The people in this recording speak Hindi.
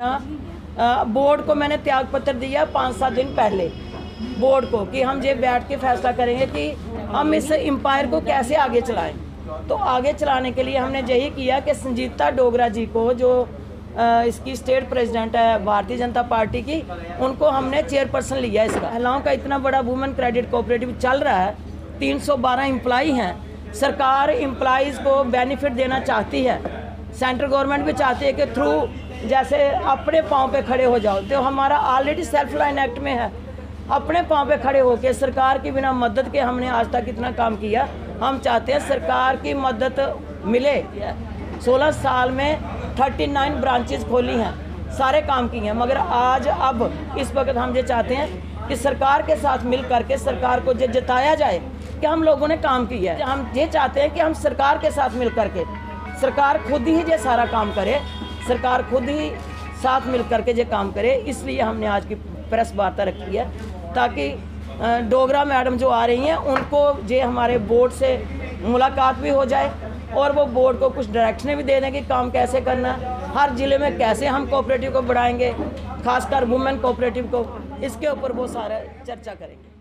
ना बोर्ड को मैंने त्याग पत्र दिया पाँच सात दिन पहले। बोर्ड को कि हम ये बैठ के फैसला करेंगे कि हम इस एम्पायर को कैसे आगे चलाएँ। तो आगे चलाने के लिए हमने यही किया कि संजीता डोगरा जी को, जो इसकी स्टेट प्रेसिडेंट है, भारतीय जनता पार्टी की, उनको हमने चेयरपर्सन लिया इसका। महिलाओं का इतना बड़ा वुमेन क्रेडिट कोऑपरेटिव चल रहा है 312 एम्प्लॉई हैं। सरकार एम्प्लॉयज़ को बेनिफिट देना चाहती है। सेंट्रल गवर्नमेंट भी चाहती है कि थ्रू जैसे अपने पाँव पे खड़े हो जाओ। तो हमारा ऑलरेडी सेल्फ लाइन एक्ट में है। अपने पाँव पे खड़े होकर सरकार की बिना मदद के हमने आज तक इतना काम किया। हम चाहते हैं सरकार की मदद मिले। 16 साल में 39 ब्रांचेज खोली हैं। सारे काम किए हैं। मगर आज अब इस वक्त हम ये चाहते हैं कि सरकार के साथ मिल करके सरकार को ये जताया जाए कि हम लोगों ने काम किया है। हम ये चाहते हैं कि हम सरकार के साथ मिल करके सरकार खुद ही ये सारा काम करे, सरकार खुद ही साथ मिल करके ये काम करे, इसलिए हमने आज की प्रेस वार्ता रखी है, ताकि डोगरा मैडम जो आ रही हैं, उनको ये हमारे बोर्ड से मुलाकात भी हो जाए, और वो बोर्ड को कुछ डायरेक्शनें भी दे दें कि काम कैसे करना है हर ज़िले में कैसे हम कोऑपरेटिव को बढ़ाएँगे, खासकर वुमेन कोऑपरेटिव को, इसके ऊपर वो सारा चर्चा करेंगे।